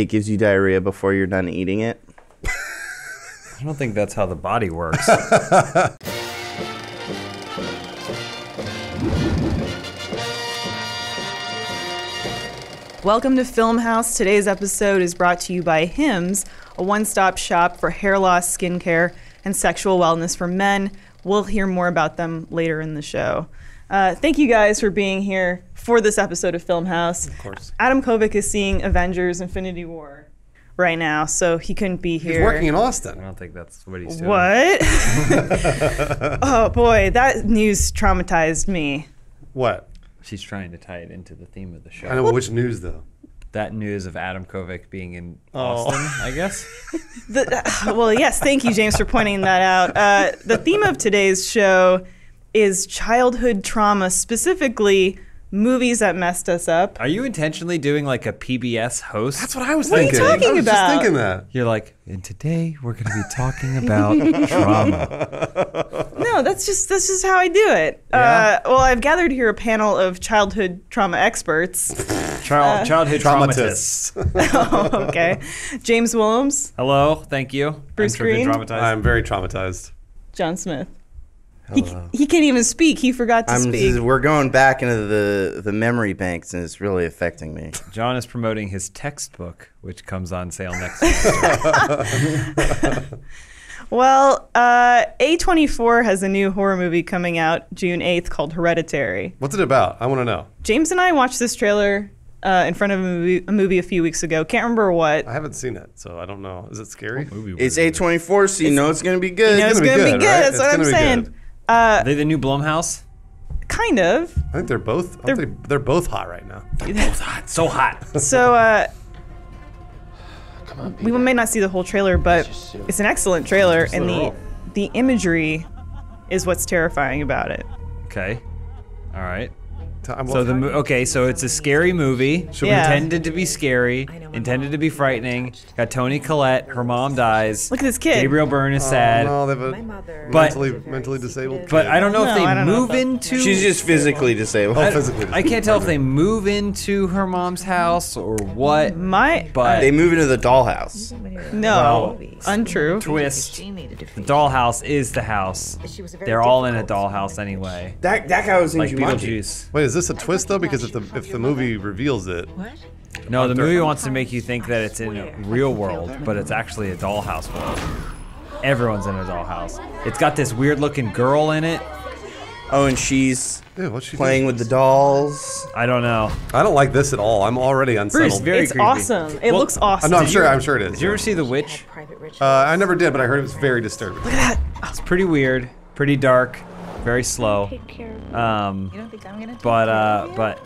it gives you diarrhea before you're done eating it. I don't think that's how the body works. Welcome to Filmhaus. Today's episode is brought to you by Hims, a one stop shop for hair loss, skincare, and sexual wellness for men. We'll hear more about them later in the show. Uh, thank you guys for being here for this episode of Filmhaus. Of course. Adam Kovic is seeing Avengers Infinity War right now, so he couldn't be here. He's working in Austin. I don't think that's what he's doing. What? oh boy, that news traumatized me. What? She's trying to tie it into the theme of the show. I know which news though. That news of Adam Kovic being in Oh. Austin, I guess. The, well, yes, thank you, James, for pointing that out. Uh, the theme of today's show is childhood trauma, specifically movies that messed us up. Are you intentionally doing like a PBS host? That's what I was What are you thinking. talking I was about? just thinking that. You're like, and today we're going to be talking about trauma. No, that's just that's just how I do it. Yeah? Uh, well, I've gathered here a panel of childhood trauma experts. Child, childhood traumatists. Traumatists. oh, okay, James Willems, Hello, thank you. Bruce Thanks for being Greene? traumatized. I'm very traumatized. Jon Smith. He, he can't even speak. He forgot to I'm, speak. we're going back into the, the memory banks, and it's really affecting me. Jon is promoting his textbook, which comes on sale next week. Well, uh, A24 has a new horror movie coming out June 8th called Hereditary. What's it about? I want to know. James and I watched this trailer uh, in front of a movie, a movie a few weeks ago. Can't remember what. I haven't seen it, so I don't know. Is it scary? Movie It's? A24, so you know it's going to be good. You know, it's gonna going be to be good, good. right? That's It's what I'm saying. good. Are they the new Blumhouse? Kind of. I think they're both. They're- They're, they, they're both hot right now. Both Hot, so hot. So, uh, we may not see the whole trailer, but it's an excellent trailer, and the roll. the imagery is what's terrifying about it. Okay. All right. T- I'm- So the mo- okay, so it's a scary movie. Yeah. Intended to be scary, intended to be frightening. Got Toni Collette. Her mom dies. Look at this kid. Gabriel Byrne is oh, sad. no, they have My a mother. But- mentally mentally disabled. But I don't know No, if they don't know move if that- into. She's just physically disabled. Oh, physically. I can't tell if they move into her mom's house or what. My But uh, They move into the dollhouse. no, Well, untrue. twist. She needed to The dollhouse is the house. She was a very They're all in a dollhouse anyway. That, that guy was in Like Jumanji. Beetlejuice. Wait, is this a twist though? Because if the if the movie reveals it, What? No, the movie wants to make you think that it's in a real world, but it's actually a dollhouse world. Everyone's in a dollhouse. It's got this weird looking girl in it. Oh, and she's dude, what's she playing doing? with the dolls. I don't know. I don't like this at all. I'm already unsettled. very It's creepy. awesome. It Well, looks awesome. no, I'm Did sure. you- I'm sure it is. Did you ever see The Witch? Private rich. Uh, I never did, but I heard it was very disturbing. Look at that. It's pretty weird, pretty dark, very slow. Um, you don't think I'm gonna? but uh, but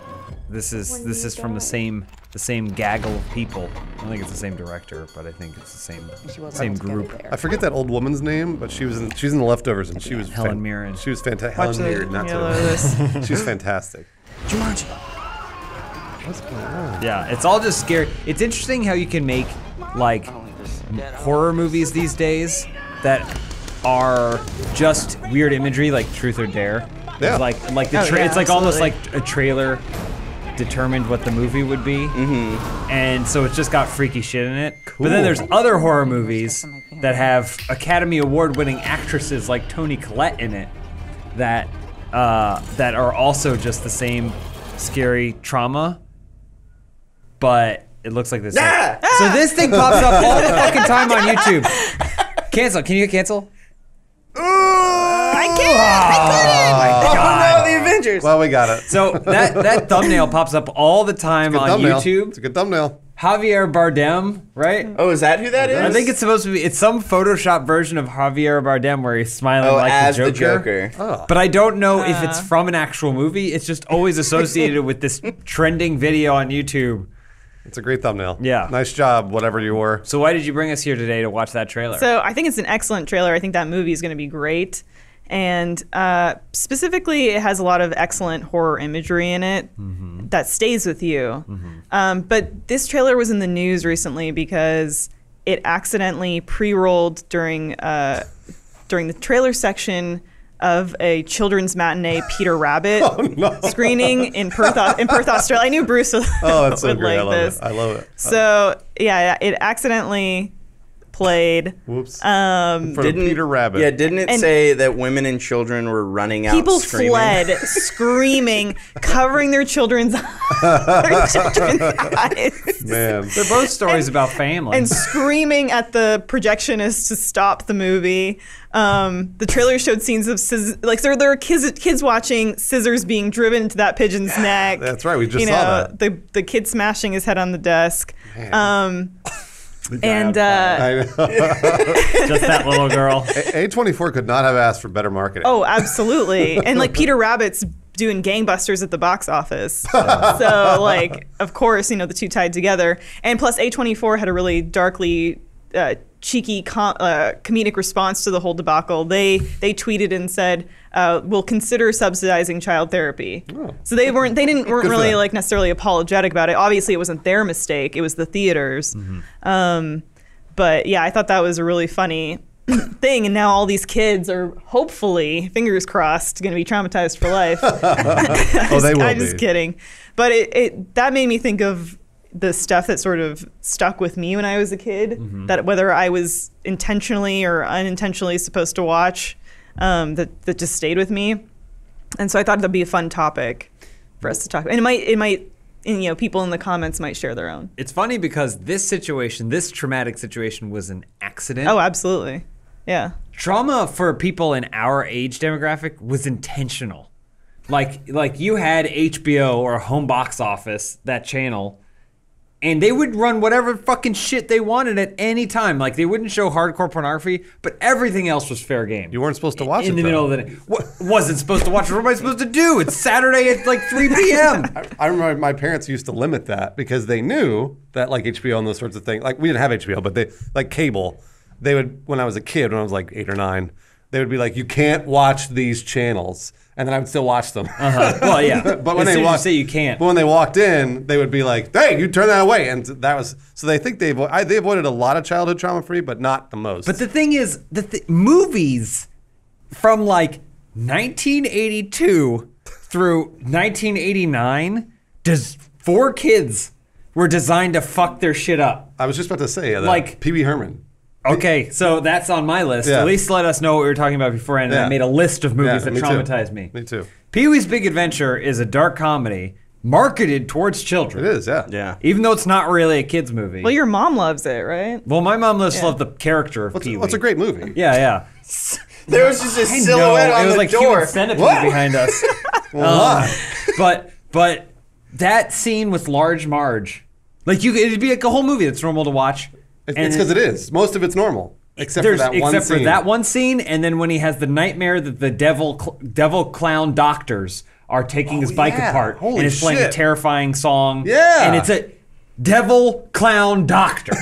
this is this is from the same the same gaggle of people. I don't think it's the same director, but I think it's the same same group. I forget that old woman's name, but she was in she's in the leftovers, and she was Helen Mirren. She was fantastic. Watch Helen the Mirren, not yellow to. this. She's fantastic. Jumanji. Yeah, it's all just scary. It's interesting how you can make like horror movies these days that are just weird imagery, like Truth or Dare. Yeah. It's like like the Oh, yeah, it's like almost like a trailer determined what the movie would be, mm-hmm. and so it's just got freaky shit in it. But then there's other horror movies that have Academy Award winning actresses like Toni Collette in it that uh, that are also just the same scary trauma, but it looks like this. Ah! So this thing pops up all the fucking time on YouTube. Cancel. Can you cancel? I can't. I oh couldn't. Oh, no, the Avengers. Well, we got it. So that that thumbnail pops up all the time on thumbnail. It's a good thumbnail. Javier Bardem, right? oh, is that who that is? I think it's supposed to be. It's some Photoshop version of Javier Bardem where he's smiling oh, like as the the Joker. Joker. Oh. But I don't know if it's uh. from an actual movie. It's just always associated with this trending video on YouTube. It's a great thumbnail. Yeah. Nice job, whatever you were. So why did you bring us here today to watch that trailer? So I think it's an excellent trailer. I think that movie is going to be great. And uh, specifically, it has a lot of excellent horror imagery in it that stays with you. Um, but this trailer was in the news recently because it accidentally pre-rolled during uh, during the trailer section of a children's matinee Peter Rabbit Oh, no. screening in Perth, in Perth, Australia. I knew Bruce would, Oh, that's so would great. I like love this. it. I love it. So yeah, it accidentally played. Whoops. Um, For Peter Rabbit. Yeah, didn't it And- say that women and children were running out people screaming? fled, screaming, covering their children's, their children's eyes. Man. They're both stories about family. and screaming at the projectionist to stop the movie. Um, the trailer showed scenes of sciss- like there, there are kids kids watching scissors being driven into that pigeon's neck. That's right, we just you saw know, that. The the kid smashing his head on the desk. Man. Um, and uh, just that little girl. A24 could not have asked for better marketing. oh, absolutely. and like Peter Rabbit's doing gangbusters at the box office. so like, of course, you know the two tied together. And plus, A24 had a really darkly. Uh, cheeky com- uh, comedic response to the whole debacle. They they tweeted and said, uh, "We'll consider subsidizing child therapy." Oh. So they weren't they didn't weren't Good really like necessarily apologetic about it. Obviously, it wasn't their mistake; it was the theaters. Um, but yeah, I thought that was a really funny thing. And now all these kids are hopefully, fingers crossed, going to be traumatized for life. Oh, they will I'm just kidding. But it, it that made me think of the stuff that sort of stuck with me when I was a kid. Mm-hmm. That whether I was intentionally or unintentionally supposed to watch, um, that that just stayed with me. And so I thought that'd be a fun topic for us to talk about. And it might it might and, you know people in the comments might share their own. It's funny because this situation, this traumatic situation, was an accident. Oh, absolutely. Yeah. trauma for people in our age demographic was intentional. Like like you had HBO or Home Box Office, that channel, and they would run whatever fucking shit they wanted at any time. Like they wouldn't show hardcore pornography, but everything else was fair game. You weren't supposed to watch in it, the though. middle of the day. What wasn't supposed to watch? What am I supposed to do? It's Saturday at like 3 p.m. I remember my parents used to limit that because they knew that like HBO and those sorts of things. Like we didn't have HBO, but they like cable. They would when I was a kid, when I was like eight or nine, they would be like, "You can't watch these channels," and then I would still watch them. Uh-huh. Well, yeah. but when as they you walked, say you can't. But when they walked in, they would be like, "Hey, you turn that away," and that was so. They think they avo- I, they avoided a lot of childhood trauma free, but not the most. But the thing is, the th- movies from like 1982 through 1989, does four kids were designed to fuck their shit up. I was just about to say, yeah, that, Like- Pee Wee Herman. Okay, so that's on my list. Yeah. At least let us know what we were talking about beforehand. And I made a list of movies Yeah, that me too. traumatized me. Me too. Pee Wee's Big Adventure is a dark comedy marketed towards children. It is, yeah. Yeah. Even though it's not really a kids movie. Well, your mom loves it, right? Well, my mom just Yeah. loved the character of Pee Wee. It's a great movie? Yeah, yeah. There was just a I silhouette know, on it was the like door. human centipede What? behind us. Um, Why? but but that scene with Large Marge, like you, it'd be like a whole movie that's normal to watch. It's because it is. Most of it's normal, except for that one scene. except scene. for that one scene, and then when he has the nightmare that the devil cl- devil clown doctors are taking oh, his bike yeah. apart, Holy and it's playing a shit. terrifying song. Yeah. and it's a devil clown doctor,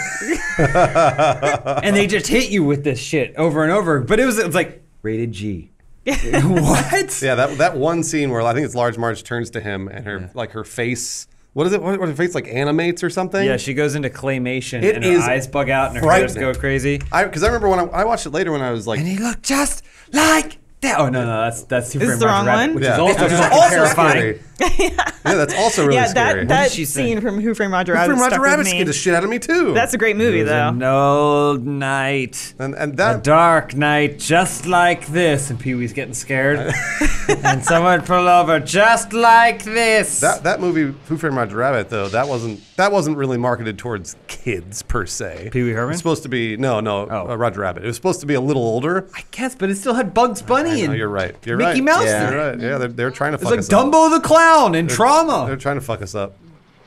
and they just hit you with this shit over and over. But it was it's like rated G. what? Yeah, that that one scene where I think it's Large Marge turns to him and her like her face. What is it? What, what her face like animates or something? Yeah, she goes into claymation It and her is eyes bug out and her hairs frightening. go crazy. I because I remember when I, I watched it later when I was like, And he looked just like that. Oh no, no, that's that's Who This is the Roger wrong Rabbit, one? which yeah, is also which is fucking also terrifying. scary. yeah, that's also really yeah, scary. that that did she say? scene from Who Framed Roger Who Rabbit Framed Roger stuck Rabbit scared the shit out of me too. That's a great movie, though. An old night. and and A that dark night just like this, and Pee Wee's getting scared. and someone pull over just like this. that that movie Who Framed Roger Rabbit though that wasn't that wasn't really marketed towards kids per se. Pee Wee Herman? It's supposed to be no no Oh. uh, Roger Rabbit. It was supposed to be a little older. I guess, but it still had Bugs Bunny I know, and you're right. You're Mickey right. Mouse. Yeah. You're right. Yeah, they're, they're trying to It's fuck like us up. Dumbo the Clown and Trauma. They're trying to fuck us up.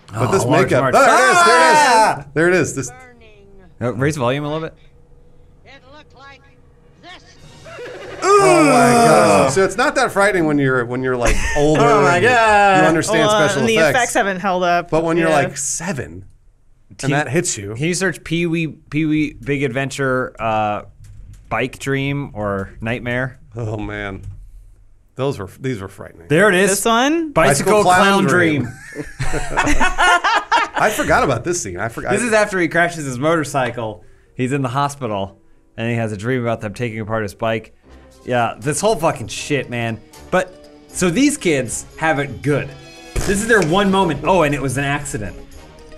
But Oh, this Large makeup. Marge. Oh, there it is. Ah! There it is. There it is. This. burning. Uh, raise volume a little bit. It looked like this. Oh my gosh. So it's not that frightening when you're when you're like older. Oh my and you- God. You understand Well, special and the effects. effects haven't held up. but when you're Yeah. like seven, and that hits you. Can you search Pee Wee Pee Wee Big Adventure uh, Bike Dream or Nightmare? Oh man, those were these were frightening. There it is. this one, Bicycle, Bicycle Clown, Clown Dream. Dream. I forgot about this scene. I forgot. This is after he crashes his motorcycle. He's in the hospital and he has a dream about them taking apart his bike. Yeah, this whole fucking shit, man. But so these kids have it good. This is their one moment. Oh, and it was an accident.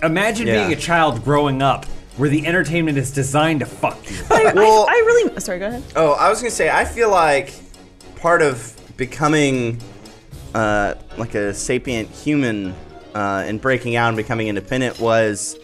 Imagine Yeah. being a child growing up where the entertainment is designed to fuck you. I, Well- I, I really. Sorry, go ahead. Oh, I was gonna say, I feel like part of becoming uh, like a sapient human uh, and breaking out and becoming independent was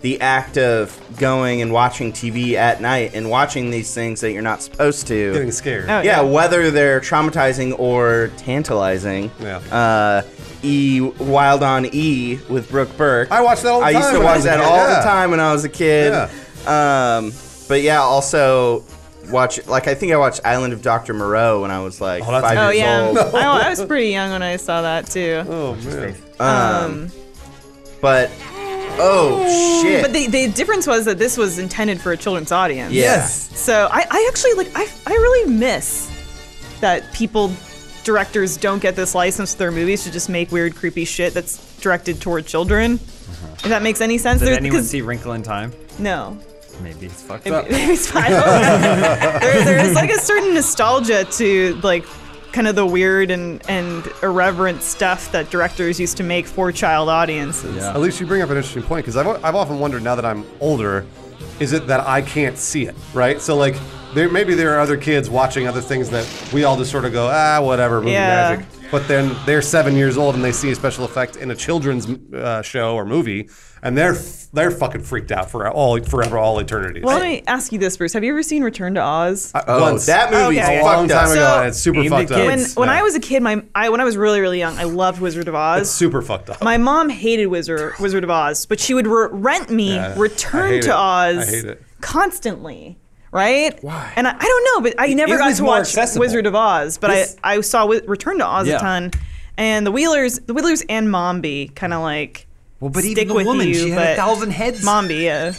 the act of going and watching TV at night and watching these things that you're not supposed to. Getting scared. Oh, yeah, whether they're traumatizing or tantalizing. Yeah. Uh, E Wild on E with Brooke Burke. I watched that all the I time. used to when I watch was a that kid, all yeah. the time when I was a kid. Yeah. Um, but yeah, also watch like I think I watched Island of Dr. Moreau when I was like Oh, that's five Oh years yeah, old. I, I was pretty young when I saw that too. Oh man. Um, but oh shit. But the, the difference was that this was intended for a children's audience. Yeah. Yes. So I, I actually like I, I really miss that people directors don't get this license to their movies to just make weird creepy shit that's directed toward children. If that makes any sense. Did There- anyone 'cause- see Wrinkle in Time? No. Maybe it's fucked Maybe, up. maybe it's fine. there, there is like a certain nostalgia to like kind of the weird and, and irreverent stuff that directors used to make for child audiences. Yeah. At least you bring up an interesting point because I've, I've often wondered now that I'm older, is it that I can't see it, right? So like, there maybe there are other kids watching other things that we all just sort of go, ah, whatever, movie Yeah. magic. But then they're seven years old and they see a special effect in a children's uh, show or movie, and they're they're fucking freaked out for all forever, all eternity. Well, let me ask you this, Bruce. Have you ever seen Return to Oz? I- oh, once, that movie Okay. a long time ago, So- and it's super Aimed at fucked up. when when Yeah. I was a kid, my I when I was really really young, I loved Wizard of Oz. it's super fucked up. my mom hated Wizard Wizard of Oz, but she would re- rent me Yeah, I Return hate to it. Oz I hate it. constantly. Right? Why? And I, I don't know, but I never It got to watch accessible. Wizard of Oz. But This- I, I saw Wi- Return to Oz Yeah. a ton, and the Wheelers, the Wheelers and Mombi kind of like Well, but stick even the with woman, you. she had a thousand heads. Mombi, yeah.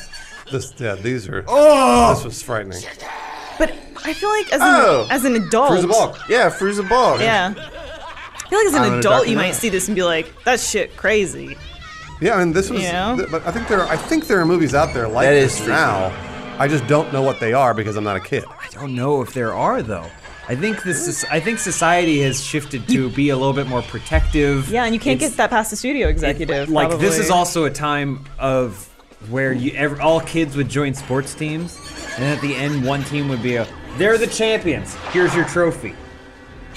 This, yeah, these are. Oh! This was frightening. But I feel like as an, Oh. as an adult, Cruise the ball. yeah, Fruza Ball. yeah. I feel like as I'm an an adult, adult you might see this and be like, "That shit crazy." Yeah, I mean, this was. You know? th- but I think there. Are, I think there are movies out there like That this is freaky. Now. I just don't know what they are because I'm not a kid. I don't know if there are though. I think this is. I think society has shifted to be a little bit more protective. Yeah, and you can't It's- get that past the studio executive. Like this is probably. also a time of where you ev all kids would join sports teams, and at the end, one team would be a. They're the champions. Here's your trophy.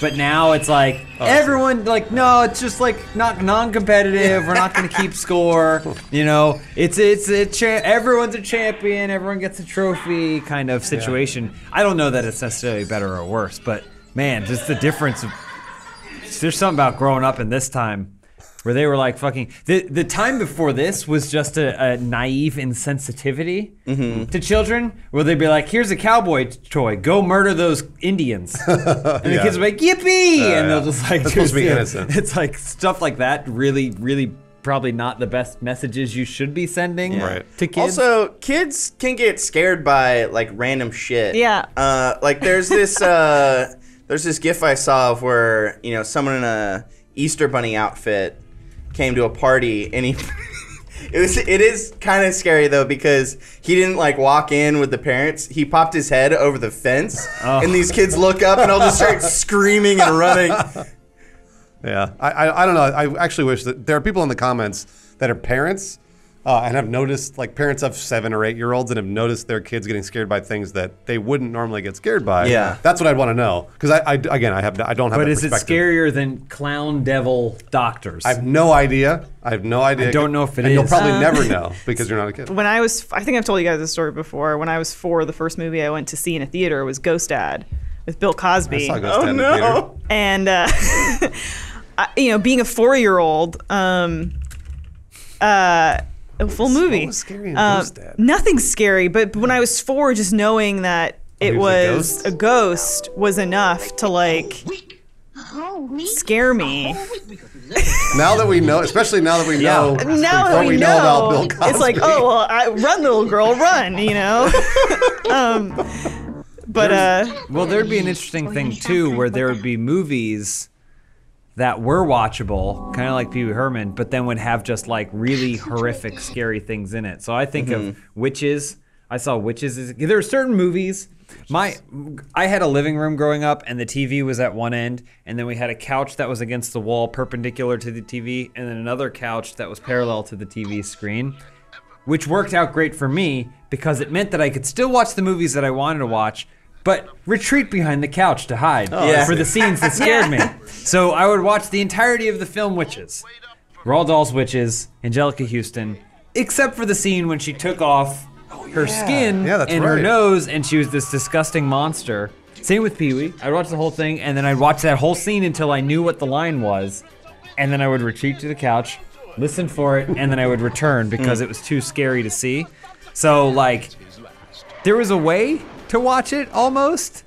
But now it's like oh, everyone like no, it's just like not non-competitive. We're not going to keep score. You know, it's it's a cha- everyone's a champion. Everyone gets a trophy kind of situation. I don't know that it's necessarily better or worse, but man, just the difference of there's something about growing up in this time where they were like fucking the the time before this was just a, a naive insensitivity to children where they'd be like here's a cowboy toy go murder those indians and the Yeah. kids would be like yippee and they'll just like That's supposed to be just, innocent. it's like stuff like that really really probably not the best messages you should be sending Right. to kids Also, kids can get scared by like random shit. Yeah. Uh, like there's this uh, there's this GIF I saw of where you know someone in a Easter bunny outfit came to a party and he. It was. It is kind of scary though because he didn't like walk in with the parents. He popped his head over the fence, Oh. and these kids look up and all just start screaming and running. Yeah, I, I, I don't know. I actually wish that there are people in the comments that are parents uh, and have noticed, like parents of seven or eight year olds, and have noticed their kids getting scared by things that they wouldn't normally get scared by. Yeah. that's what I'd want to know because I, I, again, I have, I don't have. but is it scarier than clown devil doctors I have no idea. I have no idea. I don't know if it and You'll probably Uh, never know because you're not a kid. when I was, I think I've told you guys this story before. When I was four, the first movie I went to see in a theater was Ghost Dad with Bill Cosby. I saw Ghost Dad in the theater. and uh, I- you know, being a four-year-old, um, uh, a full movie. was scary in Uh, Ghost Dad? Nothing scary, but when I was four, just knowing that it he was a ghost? a ghost was enough to like scare me. Now that we know, especially now that we know, Now that what we, know, know, about Bill Cosby, it's like, oh well, I, run, little girl, run, you know. um, but uh, Well, there'd be an interesting thing too, where there would be movies that were watchable, kind of like Pee Wee Herman, but then would have just like really horrific, scary things in it. So I think of mm-hmm. Witches, I saw witches. There are certain movies. My, I had a living room growing up, and the TV was at one end, and then we had a couch that was against the wall, perpendicular to the TV, and then another couch that was parallel to the TV screen, which worked out great for me because it meant that I could still watch the movies that I wanted to watch, but retreat behind the couch to hide Yeah. for the scenes that scared me. So I would watch the entirety of the film Witches. Roald Dahl's Witches, Anjelica Huston, except for the scene when she took off her skin Yeah, and her nose and she was this disgusting monster. Same with Pee Wee. I'd watch the whole thing and then I'd watch that whole scene until I knew what the line was. And then I would retreat to the couch, listen for it, and then I would return because it was too scary to see. So, like, there was a way to watch it almost,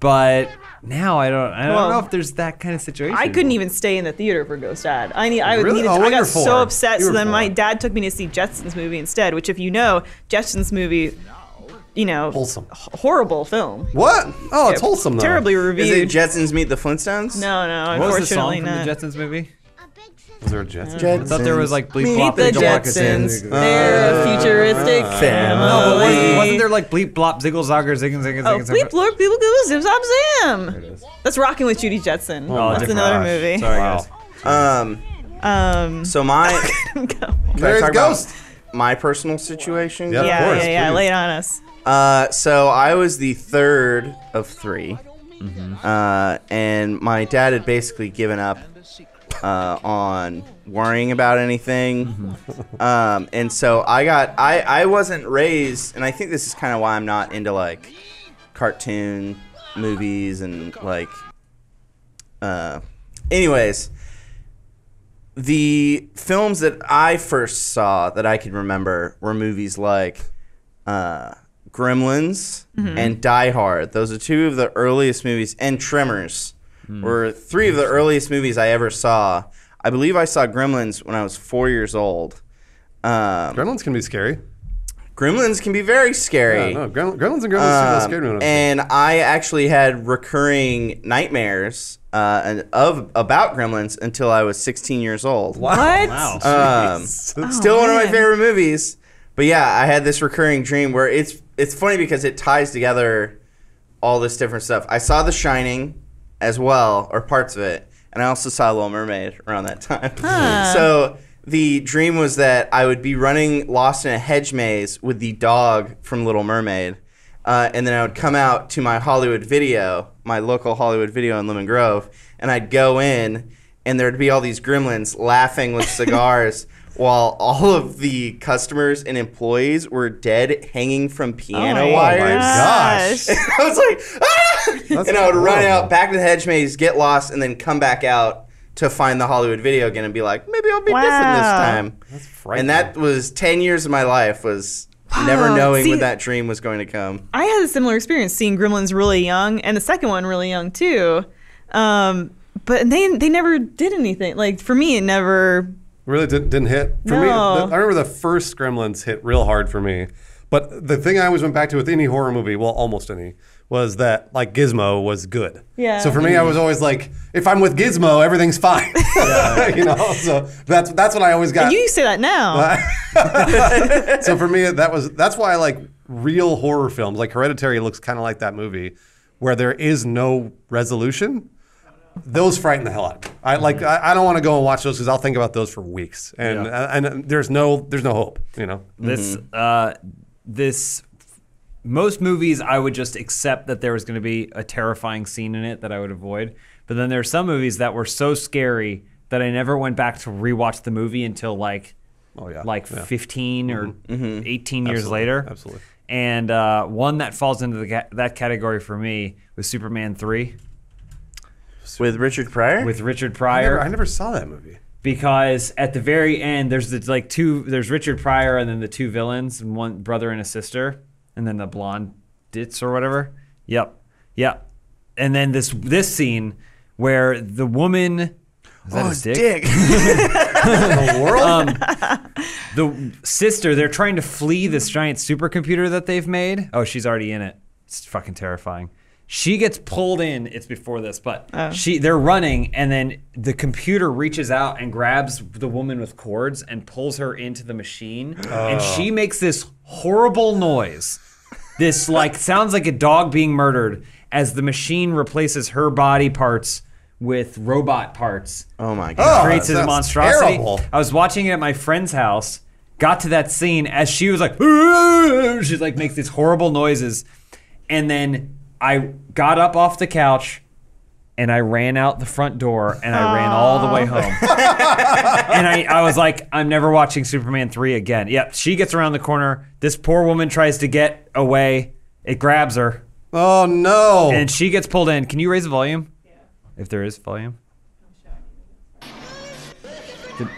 but now I don't. I don't Well, know if there's that kind of situation. I couldn't even stay in the theater for Ghost Dad. I need. I would Really? needed. Oh, I what got so for. upset. You So were then my dad took me to see Jetsons movie instead. Which, if you know, Jetsons movie, you know, Wholesome. h- horrible film. What? Oh, it's wholesome though. Terribly reviewed. Is reviewed. it Jetsons meet the Flintstones? no, no, What was the song unfortunately from not. the Jetsons movie? Was there a Jetsons? I thought there was like bleep Meet blop the Ziggle Zagger Jetsons. They're a futuristic family. family. No, but wasn't, wasn't there like bleep blop ziggle zagger zig and zig and Oh, zig and bleep, blurp, bleep, blue, zip, zop, zam. That's Rocking with Judy Jetson. Oh, That's different. another gosh. movie. Sorry, Wow. guys. Um. Um, So my go. There's talk about Ghost. my personal situation. Yeah. Of yeah, course, yeah, yeah. Lay it on us. Uh, so I was the third of 3 Mm-hmm. Uh, and my dad had basically given up uh, on worrying about anything. Mm-hmm. Um, and so I got I I wasn't raised, and I think this is kind of why I'm not into like cartoon movies and like. Uh, anyways, the films that I first saw that I can remember were movies like uh, Gremlins and Die Hard. Those are two of the earliest movies, and Tremors were three of the earliest movies I ever saw. I believe I saw Gremlins when I was four years old. Um, Gremlins can be scary. Gremlins can be very scary. Yeah, no, Gremlins, Gremlins and Gremlins Um, scared me when I was a and I actually had recurring nightmares uh, of about Gremlins until I was 16 years old. What? Wow. Um, still one of my favorite movies. But yeah, I had this recurring dream where it's it's funny because it ties together all this different stuff. I saw The Shining as well, or parts of it, and I also saw Little Mermaid around that time. So the dream was that I would be running lost in a hedge maze with the dog from Little Mermaid. Uh, and then I would come out to my Hollywood video, my local Hollywood video in Lemon Grove, and I'd go in, and there'd be all these gremlins laughing with cigars while all of the customers and employees were dead hanging from piano Oh my wires. gosh. I was like, ah! And I would run horrible. out back to the hedge maze, get lost, and then come back out to find the Hollywood video again and be like, maybe I'll be different this Wow. time. frightening. and that was 10 years of my life was never knowing See- when that dream was going to come. I had a similar experience seeing Gremlins really young, and the second one really young too. Um, but they they never did anything. Like for me, it never. Really didn't, didn't hit for me. The- I remember the first Gremlins hit real hard for me. But the thing I always went back to with any horror movie, well, almost any, was that like Gizmo was good. Yeah. So for me, I was always like, if I'm with Gizmo, everything's fine. you know. So that's that's what I always got. You say that now. so for me, that was that's why I like real horror films. Like Hereditary looks kind of like that movie, where there is no resolution. Those frighten the hell out of me. I mm-hmm. like. I, I don't want to go and watch those because I'll think about those for weeks, and uh, and there's no there's no hope. You know. This mm-hmm. uh, this most movies I would just accept that there was going to be a terrifying scene in it that I would avoid. But then there are some movies that were so scary that I never went back to rewatch the movie until like Oh yeah. like yeah. 15 or 18 years Absolutely. later. Absolutely. And uh, one that falls into the ca- that category for me was Superman 3 With Richard Pryor? with Richard I Pryor. never, I never saw that movie. because at the very end there's the, like two there's Richard Pryor and then the two villains and one brother and a sister and then the blonde ditz or whatever. Yep. Yep. And then this this scene where the woman is that oh, his dick? dick. The world. Um, the sister, they're trying to flee this giant supercomputer that they've made. Oh, she's already in it. It's fucking terrifying. She gets pulled in. It's before this, but oh. she they're running, and then the computer reaches out and grabs the woman with cords and pulls her into the machine, and she oh. makes this horrible noise. This like sounds like a dog being murdered as the machine replaces her body parts with robot parts. Oh my god. creates that his monstrosity. terrible. I was watching it at my friend's house. Got to that scene as she was like, she like makes these horrible noises, and then I got up off the couch and I ran out the front door and I ran all the way home. and I, I was like, I'm never watching Superman 3 again. Yep, she gets around the corner. This poor woman tries to get away. It grabs her Oh no! and she gets pulled in. Can you raise the volume? If there is volume. The,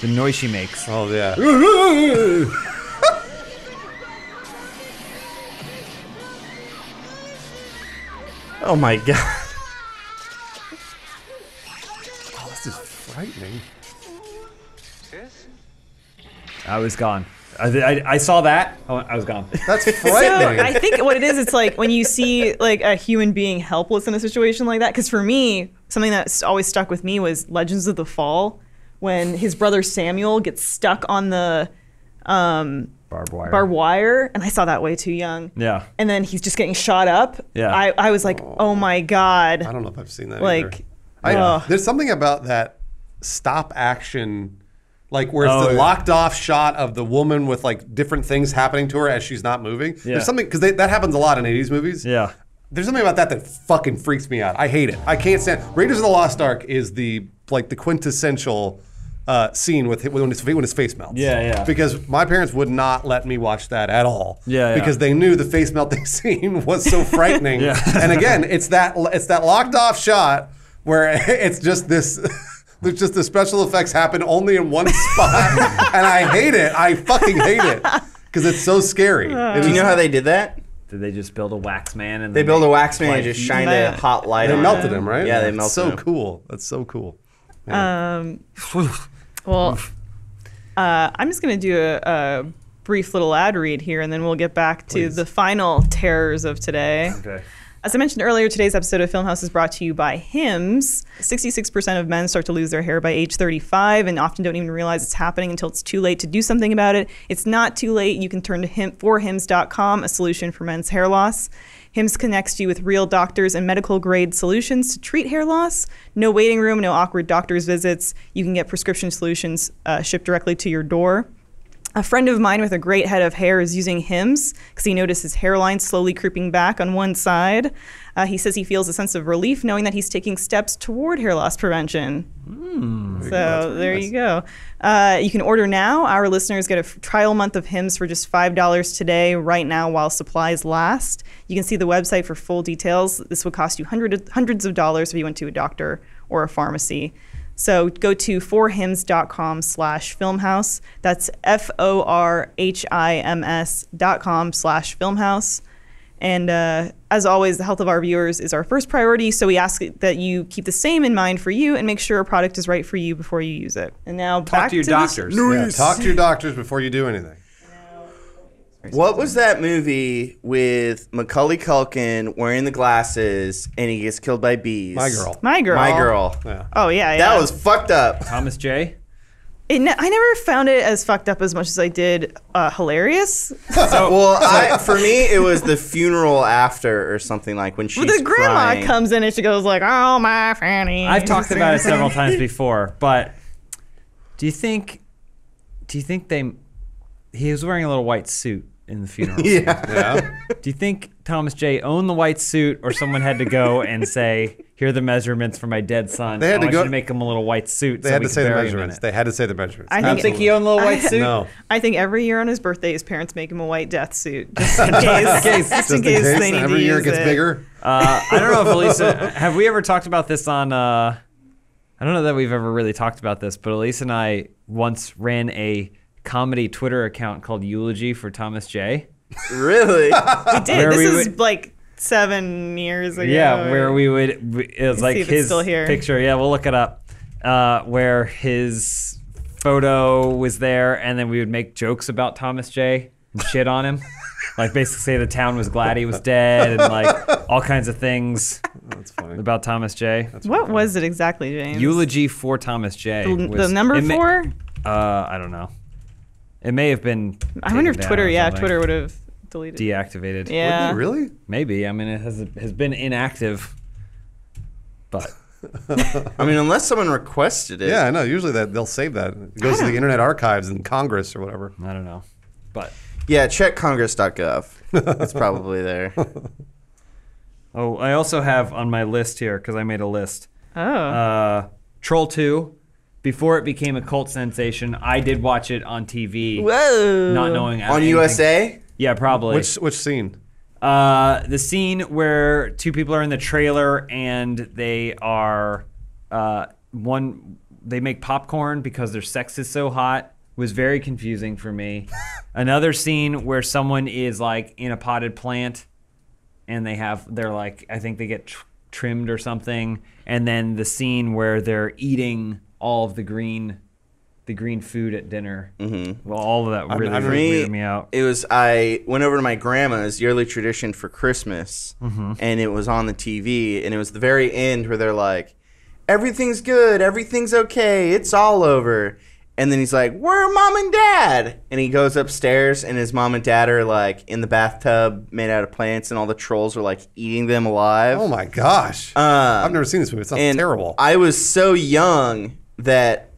the noise she makes. oh yeah. Oh my god. This is frightening. I was gone. I, I, I saw that. Oh, I was gone. That's frightening. So. I think what it is, it's like when you see like a human being helpless in a situation like that. Because for me, something that's always stuck with me was Legends of the Fall, when his brother Samuel gets stuck on the um, Barbed wire. barbed wire, and I saw that way too young. Yeah. And then he's just getting shot up. Yeah. I, I was like, oh my god. I don't know if I've seen that. Like, either. I, ugh. there's something about that stop action, like where it's Oh, the yeah. locked off shot of the woman with like different things happening to her as she's not moving. Yeah. There's something because that happens a lot in 80s movies. Yeah. There's something about that that fucking freaks me out. I hate it. I can't stand. Raiders of the Lost Ark is the like the quintessential uh, scene with when his when his face melts. Yeah, yeah. Because my parents would not let me watch that at all. Yeah, yeah. Because they knew the face melting scene was so frightening. Yeah. And again, it's that it's that locked off shot where it's just this. There's just the special effects happen only in one spot, and I hate it. I fucking hate it because it's so scary. It Do you is- know how they did that? Did they just build a wax man and They then build a wax man and just heat? shined a Man. hot light they on melted it. him, right? Yeah, they That's melted so him. cool. That's so cool. Um, well, uh, I'm just going to do a, a brief little ad read here, and then we'll get back to Please. the final terrors of today. Okay. As I mentioned earlier, today's episode of Filmhaus is brought to you by Hims. 66% of men start to lose their hair by age 35 and often don't even realize it's happening until it's too late to do something about it. It's not too late. You can turn to him, forhims.com, a solution for men's hair loss. Hims connects you with real doctors and medical grade solutions to treat hair loss. No waiting room, no awkward doctor's visits. You can get prescription solutions uh, shipped directly to your door. A friend of mine with a great head of hair is using Hims because he noticed his hairline slowly creeping back on one side. Uh, he says he feels a sense of relief knowing that he's taking steps toward hair loss prevention. so there you go. Uh, you can order now. Our listeners get a f- trial month of Hims for just $5 today, right now, while supplies last. You can see the website for full details. This would cost you hundred, hundreds of dollars if you went to a doctor or a pharmacy. So go to forhims.com slash filmhaus. That's F O R H I M S dot com slash filmhaus. And uh, as always, the health of our viewers is our first priority. So we ask that you keep the same in mind for you and make sure a product is right for you before you use it. And now back to your the- doctors. Yeah, talk to your doctors before you do anything. What was that movie with Macaulay Culkin wearing the glasses and he gets killed by bees? My girl. My girl. My girl. Yeah. Oh yeah, yeah. That was fucked up. Thomas J. It ne- I never found it as fucked up as much as I did uh, hilarious. well, I, for me, it was the funeral after or something like when she's the grandma crying. comes in and she goes like, "Oh my fanny." I've talked about it several times before, but do you think do you think they he was wearing a little white suit in the funeral? Yeah. Yeah. Do you think Thomas J owned the white suit or someone had to go and say, "Here are the measurements for my dead son. They had I to want go- you to make him a little white suit." They so had we to say the bury him in measurements. They had to say the measurements. I think think he owned a little white suit? no. I think every year on his birthday, his parents make him a white death suit, just in case. just in Just in case case they need every to year it use gets it. bigger. Uh, I don't know if Elisa have we ever talked about this on. Uh, I don't know that we've ever really talked about this, but Elyse and I once ran a comedy Twitter account called Eulogy for Thomas J. Really? We did. Where This we is would- like seven years ago. Yeah, where we would it was like see if it's his still here. picture. Yeah, we'll look it up. Uh, where his photo was there, and then we would make jokes about Thomas J. and shit on him, like basically say the town was glad he was dead, and like all kinds of things That's funny. about Thomas J. What was it exactly, James? Eulogy for Thomas J. The, was- the number it ma- four? Uh, I don't know. It may have been. I wonder if Twitter, yeah, something. Twitter would have deleted. deactivated. yeah. Really? Maybe. I mean, it has has been inactive. But I mean, unless someone requested it. Yeah, I know. Usually that they'll save that. It goes to the Internet Archives in Congress or whatever. I don't know. But Yeah, check congress.gov. it's probably there. oh, I also have on my list here because I made a list. Oh. Uh, Troll Two. Before it became a cult sensation, I did watch it on TV, Whoa. not knowing On anything- USA? Yeah, probably. Which which scene? Uh, the scene where two people are in the trailer and they are uh, one they make popcorn because their sex is so hot was very confusing for me. Another scene where someone is like in a potted plant and they have they're like I think they get tr- trimmed or something and then the scene where they're eating all of the green the green food at dinner. Mm-hmm. Well, all of that really, I For really me, weirded me out. it was I went over to my grandma's yearly tradition for Christmas, Mm-hmm. and it was on the TV, and it was the very end where they're like, "Everything's good, everything's okay, it's all over," and then he's like, "Where are mom and dad?" And he goes upstairs, and his mom and dad are like in the bathtub made out of plants, and all the trolls are like eating them alive. Oh my gosh! Um, I've never seen this movie. It sounds terrible. I was so young that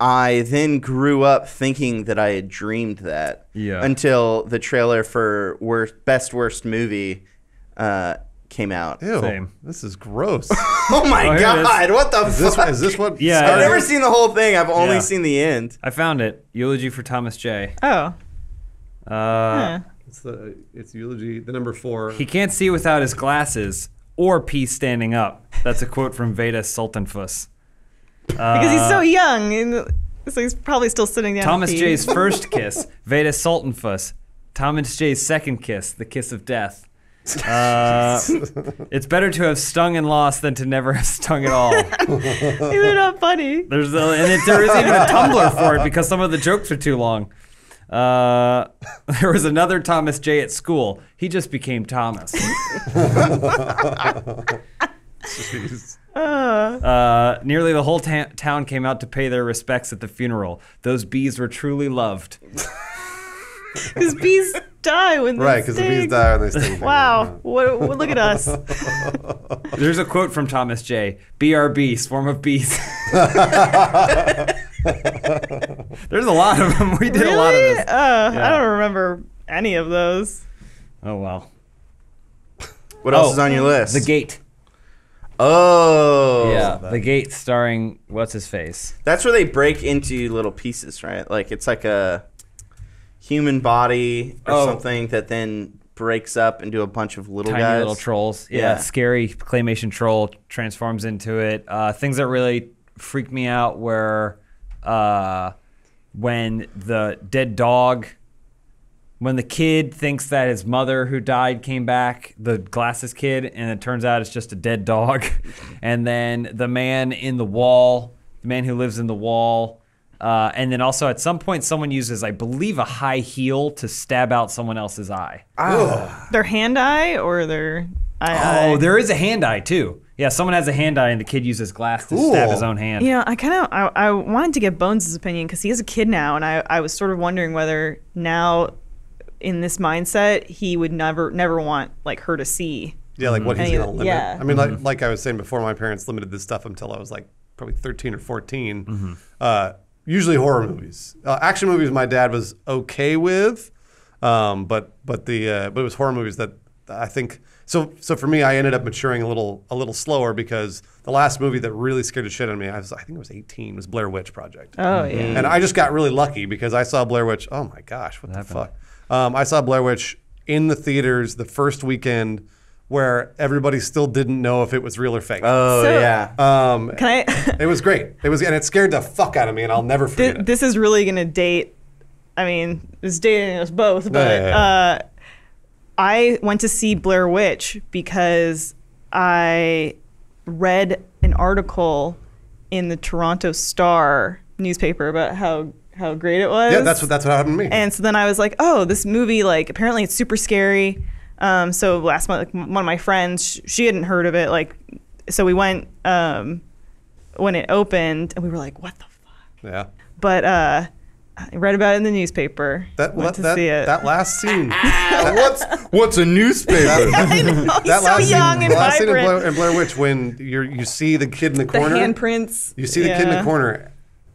I then grew up thinking that I had dreamed that. Yeah. Until the trailer for worst, best worst movie uh, came out. Ew, Same. this is gross. Oh my Oh, here it god! What the is this fuck? is this what? Yeah, I've never seen the whole thing. I've only Yeah. seen the end. I found it. Eulogy for Thomas J. Oh. Uh, Huh. It's the it's eulogy. The number four. He can't see without his glasses or pee standing up. That's a quote from Veda Sultanfuss. Because he's so young, and so he's probably still sitting down. to Thomas pee. J's first kiss, Veda Sultanfuss. Thomas J's second kiss, the kiss of death. Uh, it's better to have stung and lost than to never have stung at all. They're not funny. There's a, and it, there isn't even a Tumblr for it because some of the jokes are too long. Uh, there was another Thomas J at school. He just became Thomas. Jeez. Uh, nearly the whole ta- town came out to pay their respects at the funeral. Those bees were truly loved. Because bees die when they Right, because the bees sting. die when they sting. Wow. What, what, look at us. There's a quote from Thomas J. BRB, swarm of bees. There's a lot of them. We did really? a lot of this. Uh, Yeah. I don't remember any of those. Oh well. What else Oh, is on your list? The Gate. Oh. yeah, The Gate, starring what's his face. That's where they break into little pieces, right? Like it's like a human body or Oh. something that then breaks up into a bunch of little tiny guys. little trolls. Yeah, Yeah. scary claymation troll transforms into it. Uh, things that really freaked me out were uh, when the dead dog, when the kid thinks that his mother who died came back, the glasses kid, and it turns out it's just a dead dog. and then the man in the wall, the man who lives in the wall. Uh, and then also at some point, someone uses, I believe, a high heel to stab out someone else's eye. Their hand eye or their eye Oh, eye? there is a hand eye too. Yeah, someone has a hand eye, and the kid uses glass to stab his own hand. You know, I kind of I, I wanted to get Bones' opinion because he is a kid now, and I, I was sort of wondering whether now in this mindset he would never never want like her to see. Yeah, like what he's Any- gonna limit. yeah. I mean, like like I was saying before, my parents limited this stuff until I was like probably thirteen or 14 Mm-hmm. Uh, usually horror movies, uh, action movies. My dad was okay with, um, but but the uh, but it was horror movies that I think. So so for me, I ended up maturing a little a little slower because the last movie that really scared the shit out of me, I was I think it was eighteen, was Blair Witch Project. Oh yeah. And I just got really lucky because I saw Blair Witch. Oh my gosh, what the fuck? Um, I saw Blair Witch in the theaters the first weekend where everybody still didn't know if it was real or fake. Oh So- yeah. Um, Can I? it was great. It was, and it scared the fuck out of me, and I'll never forget Th- it. this is really gonna date. I mean, it's dating us both, but yeah, yeah. Uh, I went to see Blair Witch because I read an article in the Toronto Star newspaper about how how great it was. yeah, that's what that's what happened to me. And so then I was like, oh, this movie, like, apparently it's super scary. Um, so last month, like, one of my friends, sh- she hadn't heard of it. Like, so we went um, when it opened, and we were like, what the fuck? yeah. But uh, I read about it in the newspaper. That Went that, to that, see it. that last scene. what's what's a newspaper? I know, he's that so last young scene, and the last scene in. Blair, in Blair Witch when you're you see the kid in the corner, the corner. handprints. You see the kid in the corner.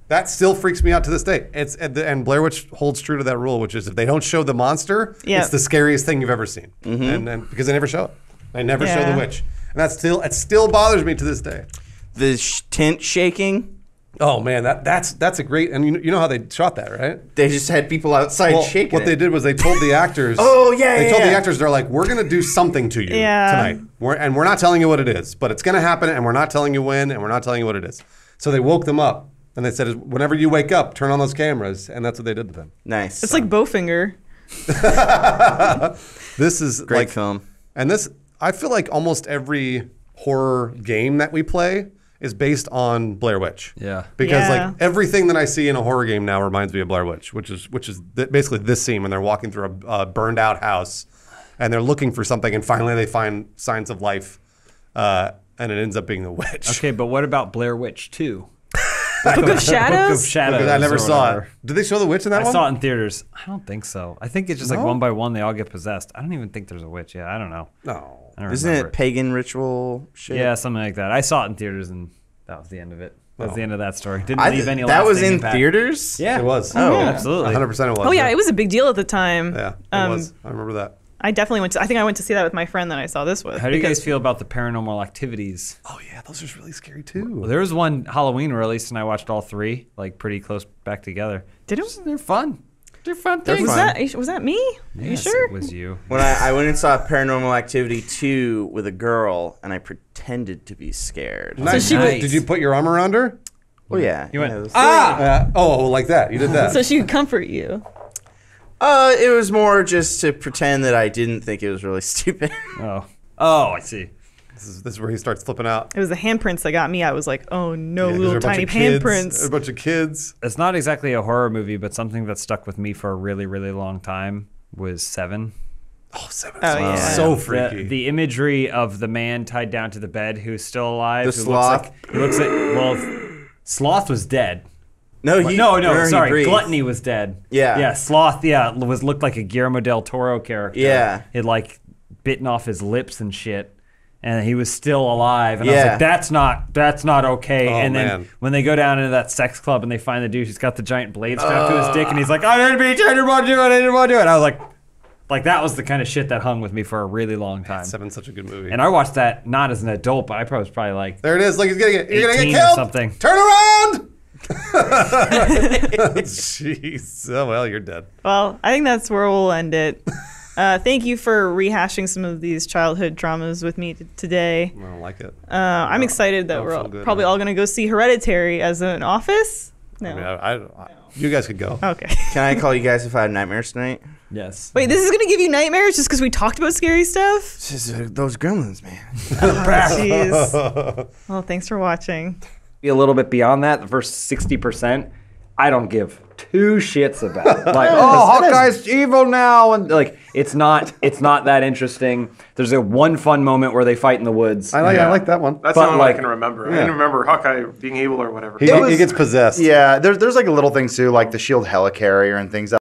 That still freaks me out to this day. It's and, the, and Blair Witch holds true to that rule, which is if they don't show the monster, Yeah. it's the scariest thing you've ever seen. Mm-hmm. And, and because they never show it, they never show the witch, and that still it still bothers me to this day. the sh- tent shaking. Oh man, that that's that's a great and you know, you know how they shot that, right? They just had people outside Well, shaking. what it. they did was they told the actors. Oh, yeah, They yeah, told the actors they're like, we're gonna do something to you Yeah. tonight, we're, and we're not telling you what it is, but it's gonna happen, and we're not telling you when, and we're not telling you what it is. So they woke them up, and they said, whenever you wake up, turn on those cameras, and that's what they did to them. Nice. It's like Bowfinger. This is great like, film. and this I feel like almost every horror game that we play is based on Blair Witch. Yeah. Because Yeah. like everything that I see in a horror game now reminds me of Blair Witch, which is which is th- basically this scene when they're walking through a, a burned out house, and they're looking for something, and finally they find signs of life, uh, and it ends up being the witch. Okay, but what about Blair Witch 2? Book of Book of Shadows. Shadows. Because I never or saw whatever. it. Did they show the witch in that I one? saw it in theaters. I don't think so. I think it's just like one by one they all get possessed. I don't even think there's a witch. Yeah, I don't know. No. I don't Isn't remember it pagan ritual shit? Yeah, something like that. I saw it in theaters and that was the end of it. That was the end of that story. Didn't I, leave any that was lasting in impact. theaters. Yeah, It was. Oh, Yeah, absolutely. 100 percent it was. Oh yeah, it was a big deal at the time. Yeah, it Um, was. I remember that. I definitely went to. I think I went to see that with my friend that I saw this with. How do you guys feel about the paranormal activities? Oh yeah, those are really scary too. Well, there was one Halloween release, and I watched all three, like pretty close back together. Did it? They're fun. They're fun They're things. Was fun. that was that me? Are you Yes, sure? It was you. When I, I went and saw Paranormal Activity 2 with a girl, and I pretended to be scared. Nice. she Did- Did you put your arm around her? Oh yeah. You went, it was- ah! Uh, oh, like that. You did that. So she could comfort you. Uh, it was more just to pretend that I didn't think it was really stupid. Oh. Oh, I see. this, is, this is where he starts flipping out. It was the handprints that got me. I was like, oh no, Yeah, 'cause little they're a bunch tiny of kids, handprints. A bunch of kids. It's not exactly a horror movie, but something that stuck with me for a really, really long time was Seven. Oh, seven. Oh, yeah. So The, freaky. the imagery of the man tied down to the bed who's still alive. The who sloth? Looks like, he looks like well, Sloth was dead. No, he, no, no, sorry. Gluttony was dead. Yeah. yeah, Sloth. Yeah, was looked like a Guillermo del Toro character. Yeah. it like bitten off his lips and shit, and he was still alive. And I was Yeah. like, that's not, that's not okay. Oh, and then man. when they go down into that sex club and they find the dude who's got the giant blade strapped to his dick, and he's like, I didn't mean, I didn't want to do it, I didn't want to do it. I was like, like that was the kind of shit that hung with me for a really long time. Seven's such a good movie. And I watched that not as an adult, but I probably was probably like there it is. Like he's gonna get. You're gonna get killed. something. Turn around. Jeez. Oh well, you're dead. Well, I think that's where we'll end it. Uh, thank you for rehashing some of these childhood dramas with me t- today. I don't like it. Uh, I'm excited that we're all, good, probably no. all going to go see Hereditary as an office. No. I mean, I, I, I- you guys could go. okay. Can I call you guys if I have nightmares tonight? yes. Wait, this is going to give you nightmares just because we talked about scary stuff? Just, uh, those gremlins, man. Jeez. well, thanks for watching. Be a little bit beyond that, the first 60%, I don't give two shits about. Like, oh, Hawkeye's evil now and like it's not it's not that interesting. There's a one fun moment where they fight in the woods. I like. I like that one. That's But, the only one I can remember. I Yeah. didn't remember Hawkeye being evil or whatever. He, he gets possessed. Yeah, there's there's like a little things too, like the shield helicarrier and things